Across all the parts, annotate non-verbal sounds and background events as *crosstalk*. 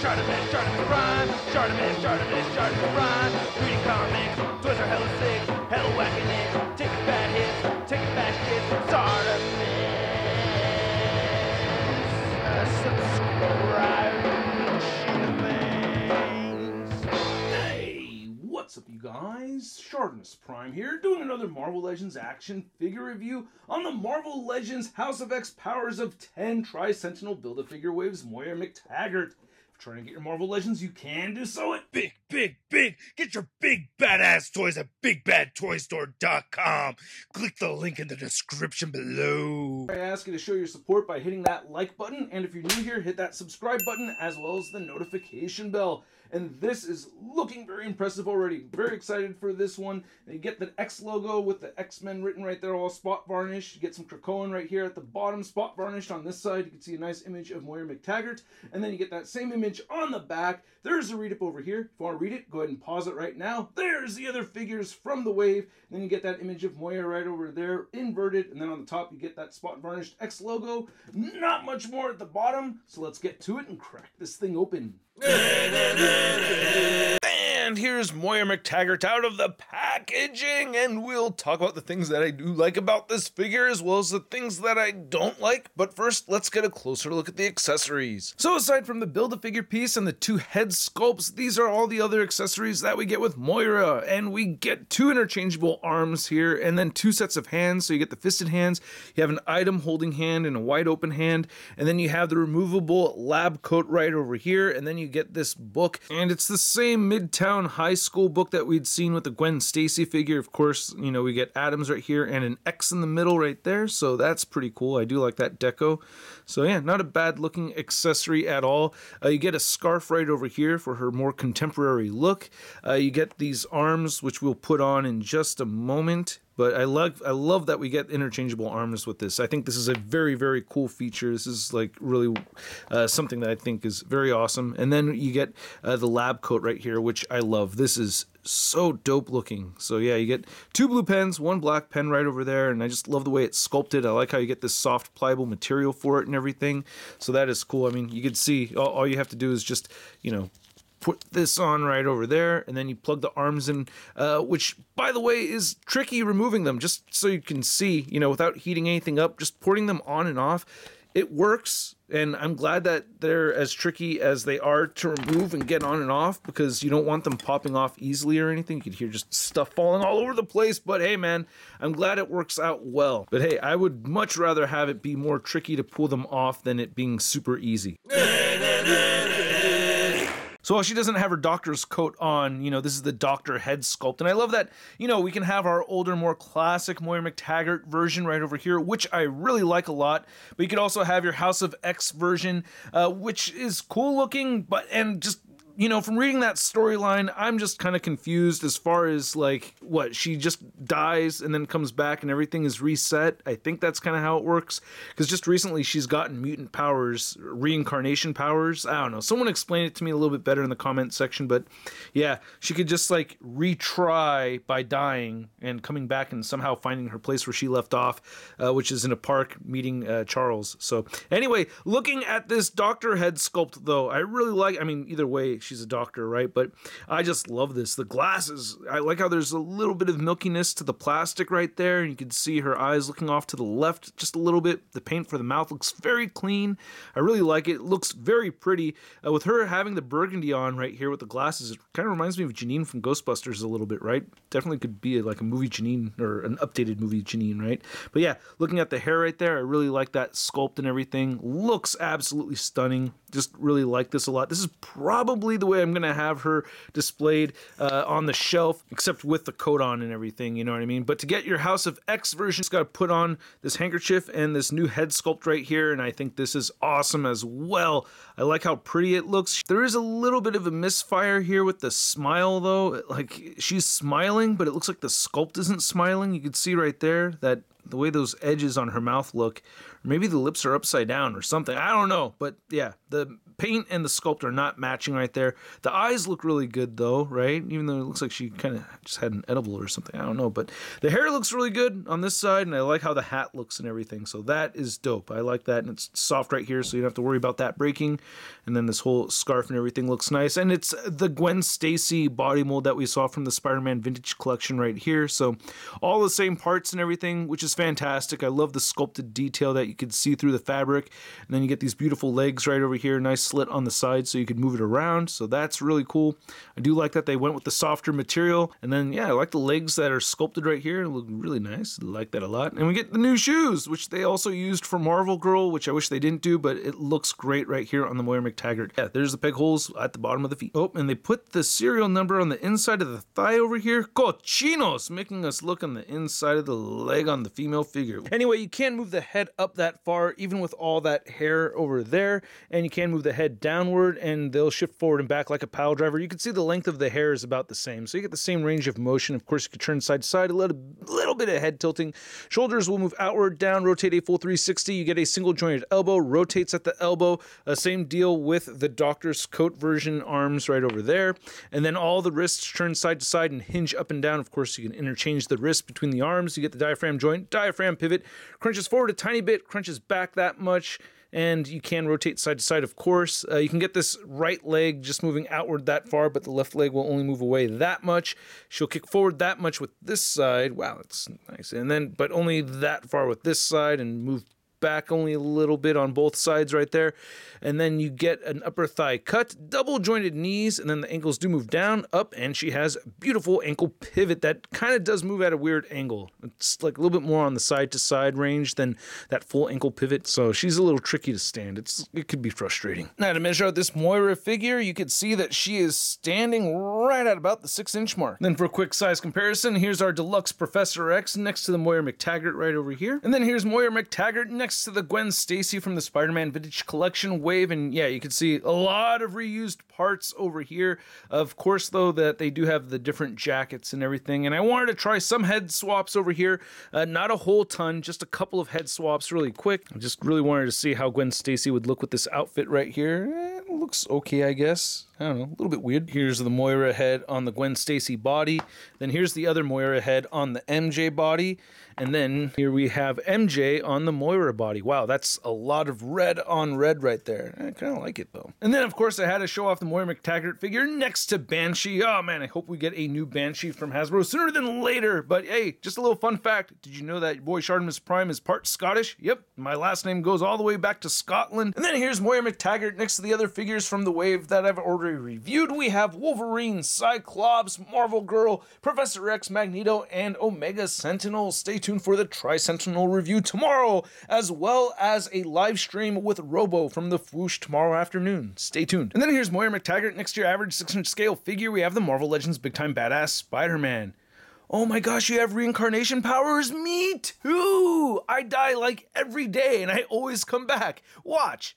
Prime. Reading hella sick, hella whacking it, taking bad hits, taking bad. Hey, what's up, you guys? Shartimus Prime here, doing another Marvel Legends action figure review on the Marvel Legends House of X Powers of 10 Tri Sentinel Build a Figure Waves Moira McTaggart. Trying to get your Marvel Legends, you can do so at big, big, big. Get your big badass toys at bigbadtoystore.com. Click the link in the description below. I ask you to show your support by hitting that like button, and if you're new here, hit that subscribe button as well as the notification bell. And this is looking very impressive already. Very excited for this one. You get the X logo with the X Men written right there, all spot varnished. You get some Krakoan right here at the bottom, spot varnished on this side. You can see a nice image of Moira McTaggart. And then you get that same image on the back. There's a read up over here. If you want to read it, go ahead and pause it right now. There's the other figures from the wave. And then you get that image of Moira right over there, inverted. And then on the top, you get that spot varnished X logo. Not much more at the bottom. So let's get to it and crack this thing open. *laughs* And here's Moira McTaggart out of the packaging, and we'll talk about the things that I do like about this figure as well as the things that I don't like. But first, let's get a closer look at the accessories. So, aside from the build a figure piece and the two head sculpts, these are all the other accessories that we get with Moira. And we get two interchangeable arms here, and then two sets of hands. So, you get the fisted hands, you have an item holding hand and a wide open hand, and then you have the removable lab coat right over here, and then you get this book, and it's the same Midtown High School book that we'd seen with the Gwen Stacy figure. Of course, you know, we get Adams right here and an X in the middle right there, so that's pretty cool. I do like that deco. So, yeah, not a bad looking accessory at all. Uh, you get a scarf right over here for her more contemporary look. Uh, you get these arms, which we'll put on in just a moment. But I love I love that we get interchangeable arms with this. I think this is a very very cool feature. This is like really uh, something that I think is very awesome. And then you get uh, the lab coat right here, which I love. This is so dope looking. So yeah, you get two blue pens, one black pen right over there, and I just love the way it's sculpted. I like how you get this soft pliable material for it and everything. So that is cool. I mean, you can see all, all you have to do is just you know put this on right over there and then you plug the arms in uh, which by the way is tricky removing them just so you can see you know without heating anything up just porting them on and off it works and i'm glad that they're as tricky as they are to remove and get on and off because you don't want them popping off easily or anything. You could hear just stuff falling all over the place but hey man i'm glad it works out well. But hey i would much rather have it be more tricky to pull them off than it being super easy *laughs* *laughs* so while she doesn't have her doctor's coat on, you know, this is the doctor head sculpt. And I love that, you know, we can have our older, more classic Moira McTaggart version right over here, which I really like a lot. But you could also have your House of X version, uh, which is cool looking, but and just you know, from reading that storyline, I'm just kind of confused as far as like what she just dies and then comes back and everything is reset. I think that's kind of how it works because just recently she's gotten mutant powers, reincarnation powers. I don't know. Someone explain it to me a little bit better in the comment section, but yeah, she could just like retry by dying and coming back and somehow finding her place where she left off, uh, which is in a park meeting uh, Charles. So anyway, looking at this Doctor Head sculpt though, I really like. I mean, either way she's a doctor, right? But I just love this. The glasses, I like how there's a little bit of milkiness to the plastic right there, and you can see her eyes looking off to the left just a little bit. The paint for the mouth looks very clean. I really like it. It looks very pretty. Uh, with her having the burgundy on right here with the glasses, it kind of reminds me of Janine from Ghostbusters a little bit, right? Definitely could be like a movie Janine or an updated movie Janine, right? But yeah, looking at the hair right there, I really like that sculpt and everything. Looks absolutely stunning. Just really like this a lot. This is probably the way I'm gonna have her displayed uh, on the shelf, except with the coat on and everything. You know what I mean? But to get your House of X version, it's got to put on this handkerchief and this new head sculpt right here, and I think this is awesome as well. I like how pretty it looks. There is a little bit of a misfire here with the smile though. Like she's smiling, but it looks like the sculpt isn't smiling. You can see right there that the way those edges on her mouth look, maybe the lips are upside down or something. I don't know, but yeah, the paint and the sculpt are not matching right there. The eyes look really good though, right? Even though it looks like she kind of just had an edible or something. I don't know, but the hair looks really good on this side, and I like how the hat looks and everything. So that is dope. I like that, and it's soft right here, so you don't have to worry about that breaking. And then this whole scarf and everything looks nice, and it's the Gwen Stacy body mold that we saw from the Spider-Man Vintage Collection right here. So all the same parts and everything, which is fantastic. I love the sculpted detail that you can see through the fabric, and then you get these beautiful legs right over here, nice slit on the side, so you can move it around. So that's really cool. I do like that they went with the softer material, and then yeah, I like the legs that are sculpted right here. Look really nice. I like that a lot. And we get the new shoes, which they also used for Marvel Girl, which I wish they didn't do, but it looks great right here on the Moira McTaggart. Yeah, there's the peg holes at the bottom of the feet. Oh, and they put the serial number on the inside of the thigh over here. Cochinos, making us look on the inside of the leg on the female figure. Anyway, you can't move the head up that far, even with all that hair over there, and you can move the head downward, and they'll shift forward and back like a pile driver. You can see the length of the hair is about the same, so you get the same range of motion. Of course, you can turn side to side, a little, little bit of head tilting. Shoulders will move outward, down, rotate a full 360. You get a single jointed elbow, rotates at the elbow. Uh, same deal with the doctor's coat version arms right over there. And then all the wrists turn side to side and hinge up and down. Of course, you can interchange the wrist between the arms. You get the diaphragm joint, diaphragm pivot, crunches forward a tiny bit, crunches back that much and you can rotate side to side, of course. Uh, you can get this right leg just moving outward that far, but the left leg will only move away that much. She'll kick forward that much with this side. Wow, that's nice. And then, but only that far with this side and move back only a little bit on both sides right there. And then you get an upper thigh cut, double jointed knees, and then the ankles do move down, up, and she has a beautiful ankle pivot that kind of does move at a weird angle. It's like a little bit more on the side to side range than that full ankle pivot. So she's a little tricky to stand. It's it could be frustrating. Now to measure out this Moira figure, you can see that she is standing right at about the six inch mark. Then for a quick size comparison, here's our deluxe Professor X next to the Moira McTaggart right over here. And then here's Moira McTaggart next to the Gwen Stacy from the Spider-Man Vintage Collection wave. And yeah, you can see a lot of reused parts over here. Of course, though, that they do have the different jackets and everything. And I wanted to try some head swaps over here. Uh, not a whole ton, just a couple of head swaps really quick. I just really wanted to see how Gwen Stacy would look with this outfit right here. Eh, it looks okay, I guess. I don't know, a little bit weird. Here's the Moira head on the Gwen Stacy body. Then here's the other Moira head on the MJ body. And then here we have MJ on the Moira body. Wow, that's a lot of red on red right there. I kind of like it though. And then, of course, I had to show off the Moira McTaggart figure next to Banshee. Oh man, I hope we get a new Banshee from Hasbro sooner than later. But hey, just a little fun fact. Did you know that your boy Shartimus Prime is part Scottish? Yep, my last name goes all the way back to Scotland. And then here's Moira McTaggart next to the other figures from the wave that I've already reviewed. We have Wolverine, Cyclops, Marvel Girl, Professor X, Magneto, and Omega Sentinel. Stay tuned for the Tri Sentinel review tomorrow, as well as a live stream with Robo from the Fwoosh tomorrow afternoon. Stay tuned. And then here's Moira McTaggart next to your average 6 inch scale figure. We have the Marvel Legends Big Time Badass Spider Man. Oh my gosh, you have reincarnation powers? Me too! I die like every day and I always come back. Watch.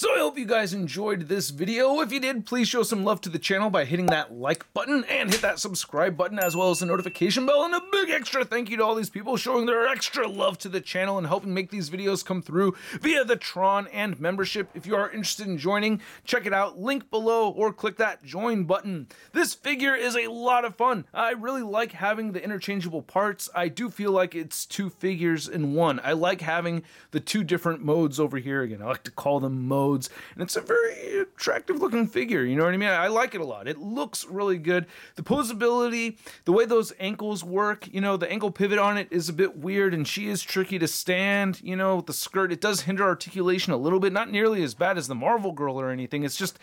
So I hope you guys enjoyed this video. If you did, please show some love to the channel by hitting that like button and hit that subscribe button as well as the notification bell. And a big extra thank you to all these people showing their extra love to the channel and helping make these videos come through via Patreon and membership. If you are interested in joining, check it out, link below or click that join button. This figure is a lot of fun. I really like having the interchangeable parts. I do feel like it's two figures in one. I like having the two different modes over here again. I like to call them modes and it's a very attractive looking figure. You know what I mean? I like it a lot. It looks really good. The posability, the way those ankles work, you know, the ankle pivot on it is a bit weird, and she is tricky to stand. You know, with the skirt, it does hinder articulation a little bit, not nearly as bad as the Marvel Girl or anything. It's just,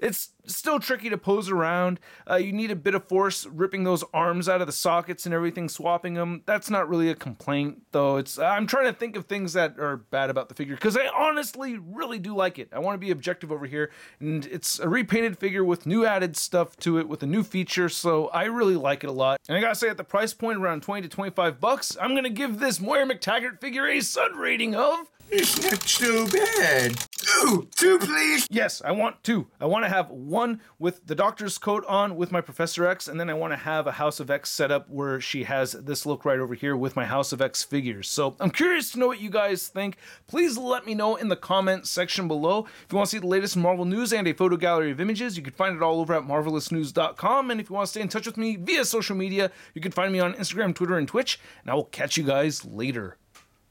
it's still tricky to pose around. Uh, you need a bit of force ripping those arms out of the sockets and everything, swapping them. That's not really a complaint, though. It's I'm trying to think of things that are bad about the figure because I honestly really do like it. I want to be objective over here, and it's a repainted figure with new added stuff to it with a new feature, so I really like it a lot. And I gotta say, at the price point around 20 to 25 bucks, I'm gonna give this Moira McTaggart figure a sun rating of. It's not so bad. Two! Two, please! Yes, I want two. I want to have one with the doctor's coat on with my Professor X, and then I want to have a House of X setup where she has this look right over here with my House of X figures. So I'm curious to know what you guys think. Please let me know in the comment section below. If you want to see the latest Marvel news and a photo gallery of images, you can find it all over at marvelousnews.com. And if you want to stay in touch with me via social media, you can find me on Instagram, Twitter, and Twitch. And I will catch you guys later.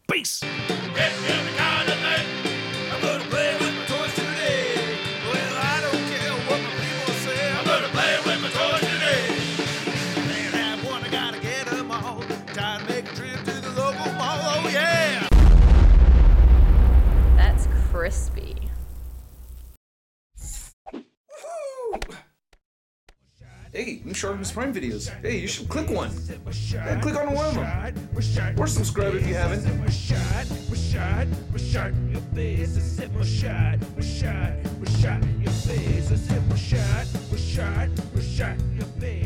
Peace! Hey, new Shartimus Prime videos. Hey, you should click one. Click on one of them. Or subscribe if you haven't. Your face,